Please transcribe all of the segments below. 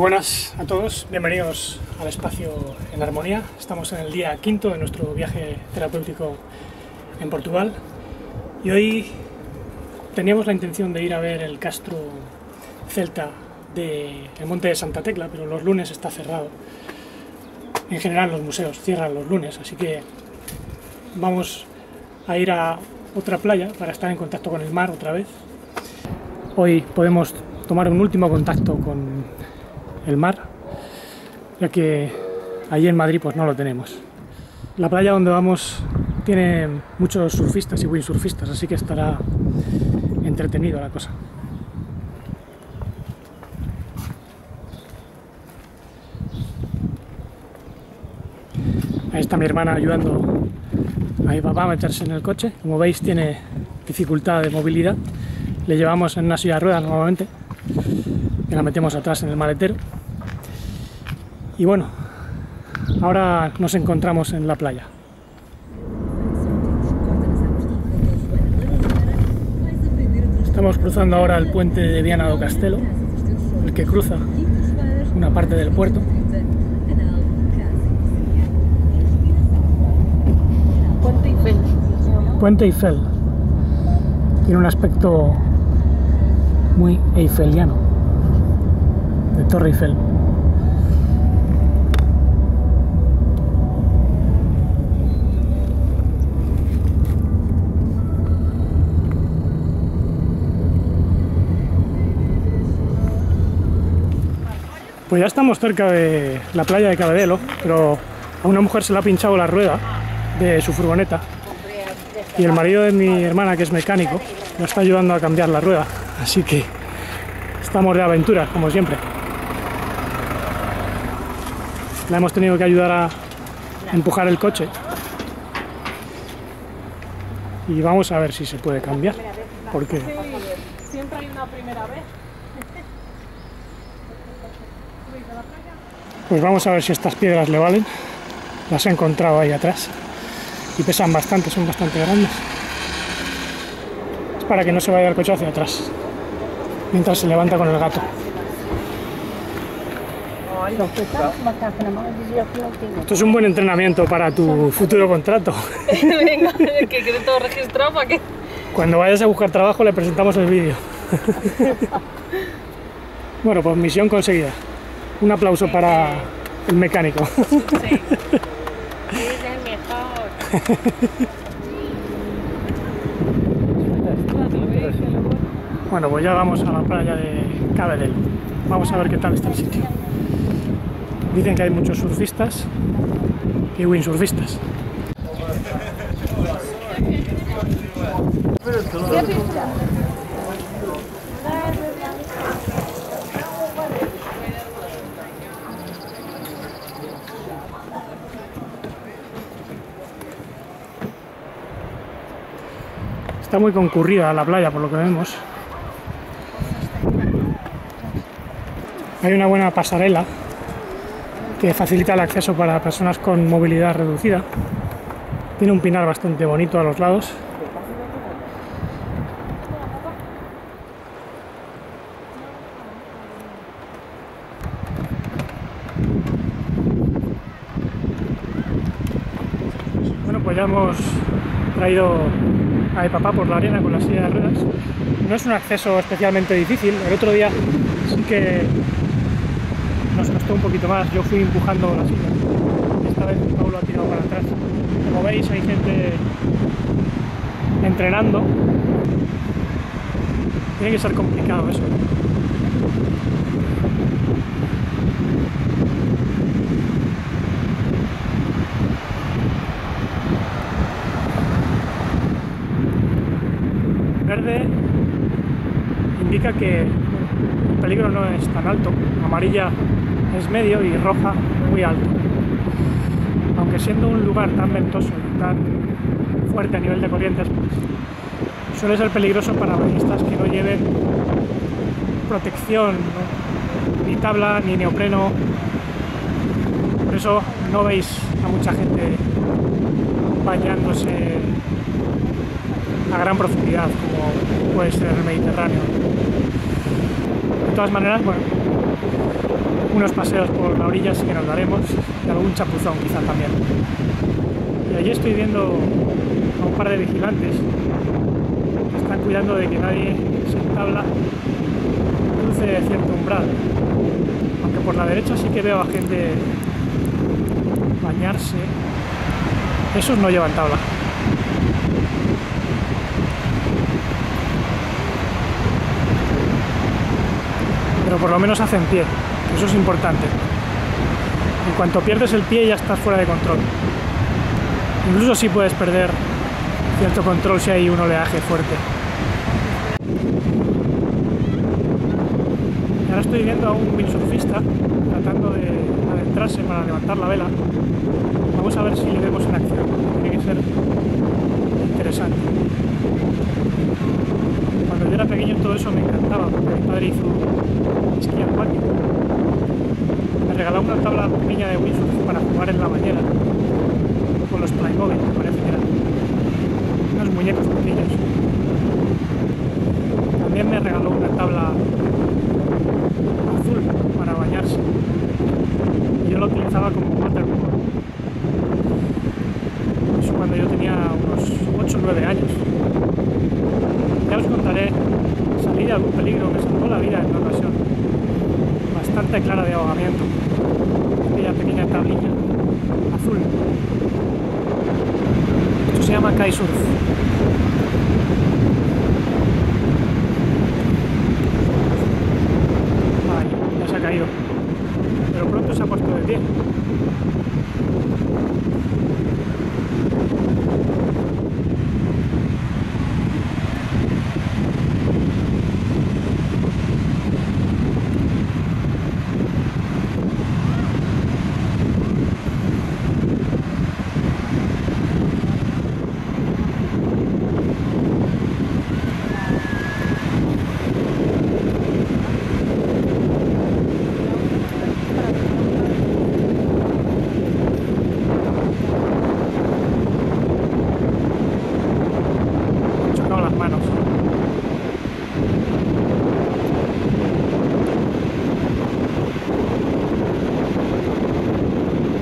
buenas a todos, bienvenidos al espacio en armonía. Estamos en el día quinto de nuestro viaje terapéutico en Portugal y hoy teníamos la intención de ir a ver el castro celta del monte de Santa Tecla, pero los lunes está cerrado. En general los museos cierran los lunes, así que vamos a ir a otra playa para estar en contacto con el mar otra vez. Hoy podemos tomar un último contacto con el mar, ya que allí en Madrid pues no lo tenemos. La playa donde vamos tiene muchos surfistas y windsurfistas, así que estará entretenido la cosa. Ahí está mi hermana ayudando a mi papá a meterse en el coche. Como veis tiene dificultad de movilidad. Le llevamos en una silla de ruedas normalmente y la metemos atrás en el maletero. Y bueno, ahora nos encontramos en la playa. Estamos cruzando ahora el puente de Viana do Castelo, el que cruza una parte del puerto. Puente Eiffel. Puente Eiffel. Tiene un aspecto muy eiffeliano, de Torre Eiffel. Pues ya estamos cerca de la playa de Cabedelo, pero a una mujer se le ha pinchado la rueda de su furgoneta y el marido de mi hermana, que es mecánico, nos está ayudando a cambiar la rueda. Así que estamos de aventura, como siempre. La hemos tenido que ayudar a empujar el coche. Y vamos a ver si se puede cambiar. Porque Siempre hay una primera vez. pues vamos a ver si estas piedras le valen. Las he encontrado ahí atrás. Y pesan bastante, son bastante grandes. Es para que no se vaya el coche hacia atrás. Mientras se levanta con el gato. Esto es un buen entrenamiento para tu futuro contrato. Venga, que quede todo registrado para que. Cuando vayas a buscar trabajo le presentamos el vídeo. bueno, pues misión conseguida. Un aplauso para el mecánico. Sí. Es el mejor. Bueno, pues ya vamos a la playa de Cabedelo. Vamos a ver qué tal está el sitio. Dicen que hay muchos surfistas y windsurfistas. Está muy concurrida la playa por lo que vemos. Hay una buena pasarela que facilita el acceso para personas con movilidad reducida. Tiene un pinar bastante bonito a los lados. Bueno, pues ya hemos traído a mi papá por la arena con la silla de ruedas. No es un acceso especialmente difícil. El otro día sí que nos costó un poquito más. Yo fui empujando la silla. Esta vez Pablo ha tirado para atrás. Como veis hay gente entrenando. Tiene que ser complicado eso. Verde indica que el peligro no es tan alto, amarilla es medio y roja muy alto. Aunque siendo un lugar tan ventoso y tan fuerte a nivel de corrientes, suele ser peligroso para bañistas que no lleven protección, ni tabla, ni neopreno. Por eso no veis a mucha gente bañándose a gran profundidad como puede ser el Mediterráneo. De todas maneras, bueno, unos paseos por la orilla sí que nos daremos y algún chapuzón quizá también. Y allí estoy viendo a un par de vigilantes que están cuidando de que nadie se entabla cruce cierto umbral. Aunque por la derecha sí que veo a gente bañarse. Esos no llevan tabla. Pero por lo menos hacen pie. Eso es importante. En cuanto pierdes el pie ya estás fuera de control. Incluso si puedes perder cierto control si hay un oleaje fuerte. Ahora estoy viendo a un windsurfista tratando de adentrarse para levantar la vela. Vamos a ver si le vemos en acción. Tiene que ser interesante. Cuando yo era pequeño todo eso me encantaba, porque mi padre hizo esquí acuático. Regaló una tabla pequeña de windsurf para jugar en la bañera con los Playmobil, me parece que eran unos muñecos pequeños. También me regaló una tabla azul para bañarse. Y yo lo utilizaba como waterboard. Eso cuando yo tenía unos 8 o 9 años. Ya os contaré, salí de algún peligro, me salvó la vida en una ocasión bastante clara de ahogamiento. Aquella pequeña tablilla azul. Esto se llama kitesurf. Ay, ya se ha caído. Pero pronto se ha puesto de pie. He chocado las manos.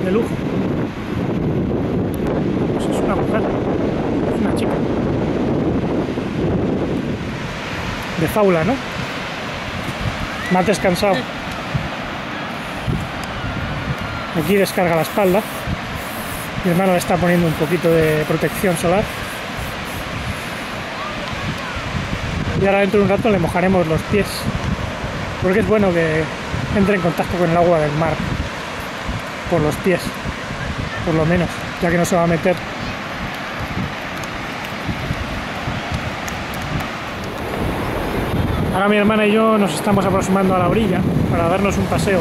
De lujo. Pues es una mujer, es una chica. De faula, ¿no? Más descansado. Aquí descarga la espalda. Mi hermano le está poniendo un poquito de protección solar. Y ahora dentro de un rato le mojaremos los pies. Porque es bueno que entre en contacto con el agua del mar. Por los pies. Por lo menos. Ya que no se va a meter. Ahora mi hermana y yo nos estamos aproximando a la orilla para darnos un paseo.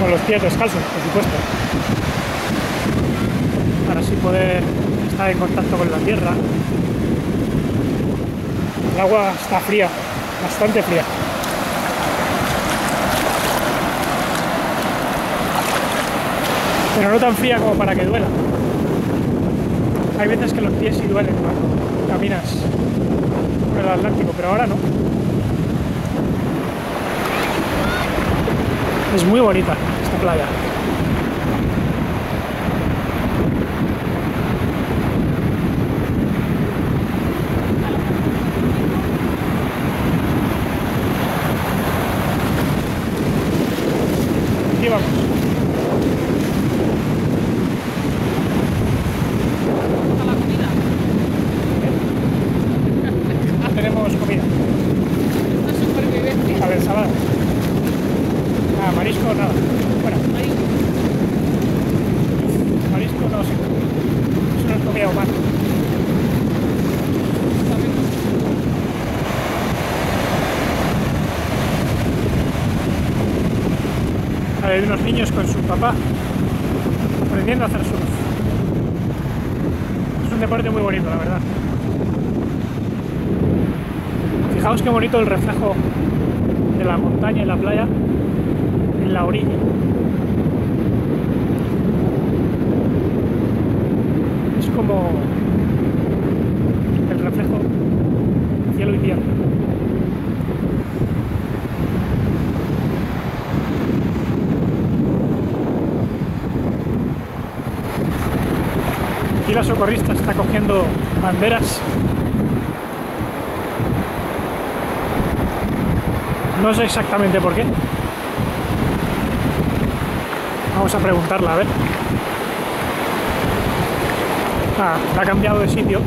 Con los pies descalzos, por supuesto. Para así poder estar en contacto con la tierra el agua está fría, bastante fría. Pero no tan fría como para que duela. Hay veces que los pies sí duelen cuando caminas por el Atlántico, pero ahora no. Es muy bonita esta playa. Aquí vamos. A la comida. Tenemos comida. Una supervivencia. A ver, ensalada. Ah, marisco nada. Bueno, marisco no sé. Es comida humana. Hay unos niños con su papá aprendiendo a hacer surf. Es un deporte muy bonito, la verdad. Fijaos qué bonito el reflejo de la montaña y la playa la orilla. Es como el reflejo cielo y tierra. Aquí la socorrista está cogiendo banderas No sé exactamente por qué. Vamos a preguntarla, a ver. Ah, la ha cambiado de sitio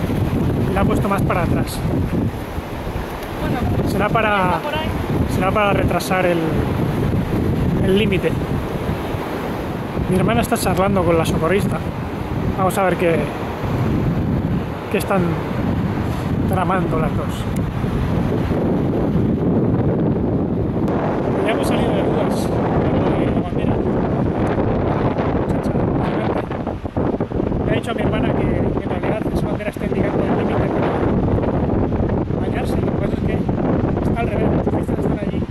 y la ha puesto más para atrás. Bueno, Será para, será para retrasar el el límite. Mi hermana está charlando con la socorrista. Vamos a ver qué, qué están tramando las dos. Ya hemos salido de dudas de la bandera. Muchacha, adelante. Le ha dicho a mi hermana que en realidad esa bandera está indicando el límite para bañarse. Lo que pasa es que está al revés, los turistas están allí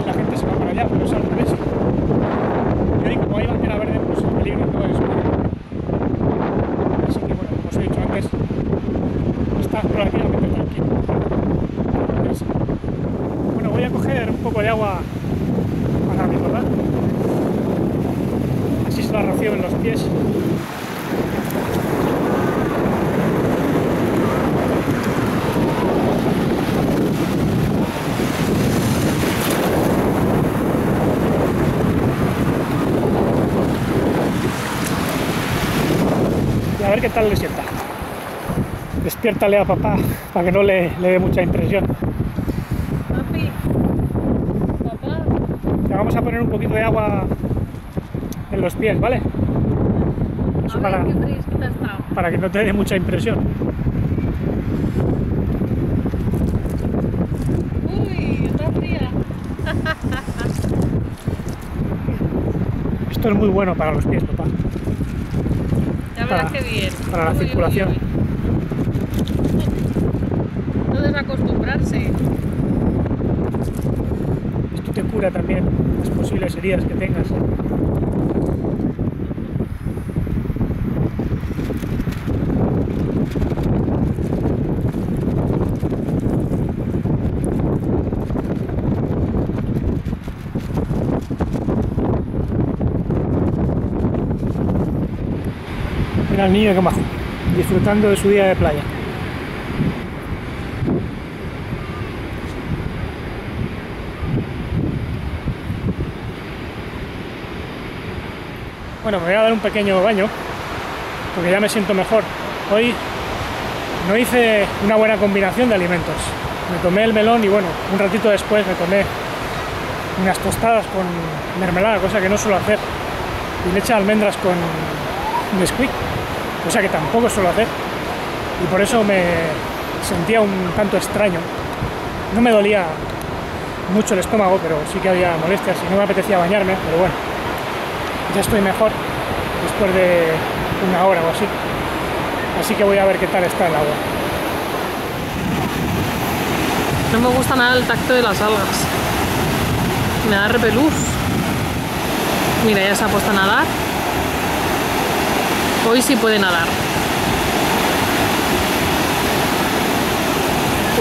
y la gente se va para allá, pero es al revés. Y ahí como hay bandera verde, pues el peligro no es muy grande. Así que bueno, como os he dicho antes, está relativamente tranquilo. Entonces, Bueno, voy a coger un poco de agua para mi papá. Así se la rocío en los pies. y a ver qué tal le sienta. Despiértale a papá para que no le, le dé mucha impresión. Papi. Papá. Le vamos a poner un poquito de agua en los pies, ¿vale? Eso para, para que no te dé mucha impresión. Uy, está fría. Esto es muy bueno para los pies, papá. Para- la circulación. No desacostumbrarse. Esto te cura también las posibles heridas que tengas. Al niño que majo, disfrutando de su día de playa. Bueno, me voy a dar un pequeño baño porque ya me siento mejor. Hoy no hice una buena combinación de alimentos. Me tomé el melón y bueno, un ratito después me tomé unas tostadas con mermelada, cosa que no suelo hacer, y leche de almendras con Nesquik, cosa que tampoco suelo hacer. Y por eso me sentía un tanto extraño. No me dolía mucho el estómago, pero sí que había molestias y no me apetecía bañarme, pero bueno, ya estoy mejor después de una hora o así. Así que voy a ver qué tal está el agua. No me gusta nada el tacto de las algas. Me da repelús. Mira, ya se ha puesto a nadar. Hoy sí puede nadar.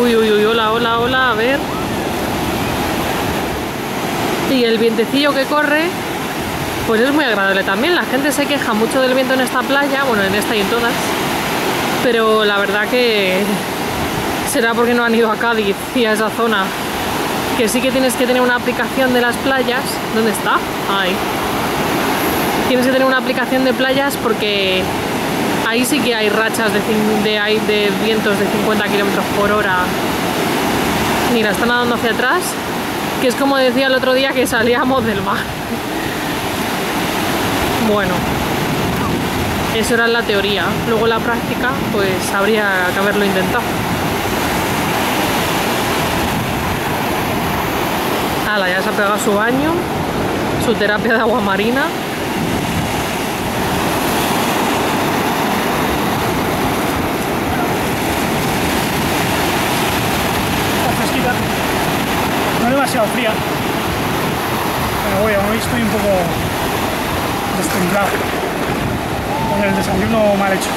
Uy, uy, uy, hola, hola, hola, a ver. Y el vientecillo que corre, pues es muy agradable también. La gente se queja mucho del viento en esta playa, bueno, en esta y en todas. Pero la verdad que será porque no han ido a Cádiz y a esa zona. Que sí que tienes que tener una aplicación de las playas. ¿Dónde está? Ahí. Tienes que tener una aplicación de playas porque ahí sí que hay rachas de, vientos de 50 kilómetros por hora. Mira, está nadando hacia atrás, que es como decía el otro día que salíamos del mar. Bueno, eso era la teoría. Luego la práctica, pues habría que haberlo intentado. Ala, ya se ha pegado su baño, su terapia de agua marina. Demasiado fría, pero bueno, hoy estoy un poco destemplado con el desayuno mal hecho.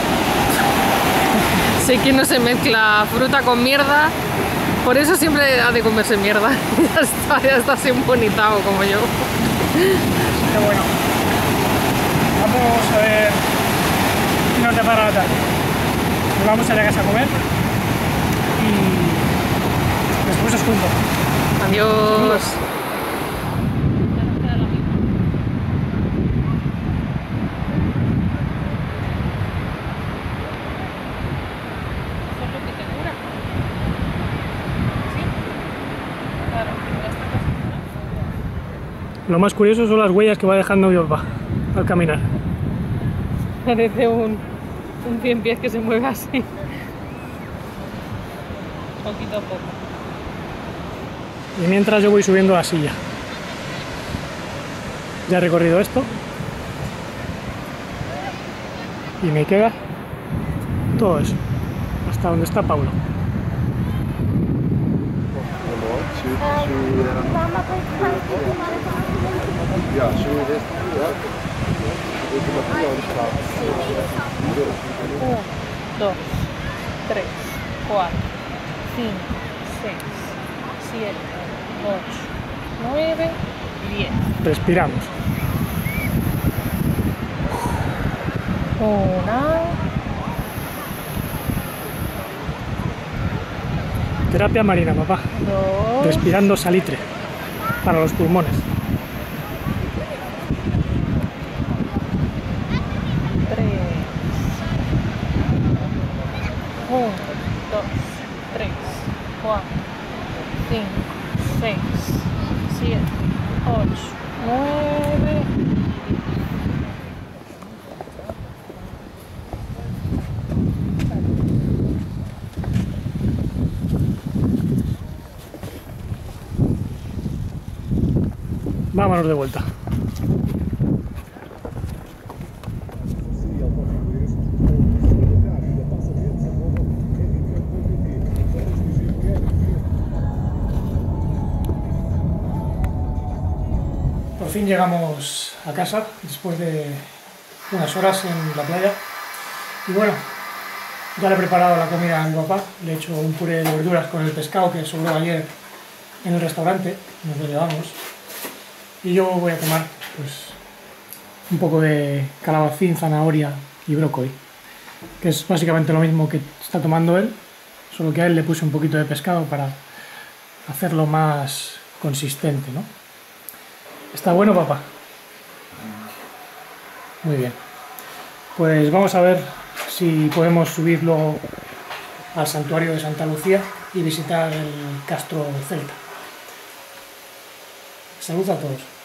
Sé que no se mezcla fruta con mierda, por eso siempre ha de comerse mierda. ya está, ya está así bonitado como yo. Qué bueno. Vamos a ver qué nos depara para la tarde. Nos vamos a ir a casa a comer y después os cuento. Adiós. Lo más curioso son las huellas que va dejando papá al caminar. Parece un, un cien pies que se mueve así. Poquito a poco. Y mientras yo voy subiendo la silla. Ya he recorrido esto. Y me queda todo eso. Hasta donde está Paulo. Ja, zullen we dit? Ja. Dit is wat hier staat. Un, dos, tres, cuatro, cinco, seis, siete, ocho, nueve, diez. Respiramos. Una, Terapia marina, papá. dos, Respirando salitre para los pulmones. tres. Un, dos, tres, cuatro, cinco, seis, siete, ocho, nueve. De vuelta. Por fin llegamos a casa después de unas horas en la playa. Y bueno, ya le he preparado la comida a mi papá. Le he hecho un puré de verduras con el pescado que sobró ayer en el restaurante. Nos lo llevamos. Y yo voy a tomar pues un poco de calabacín, zanahoria y brócoli, que es básicamente lo mismo que está tomando él, solo que a él le puse un poquito de pescado para hacerlo más consistente, ¿no? ¿Está bueno, papá? Muy bien. Pues vamos a ver si podemos subirlo al santuario de Santa Lucía y visitar el Castro Celta. Salud a todos.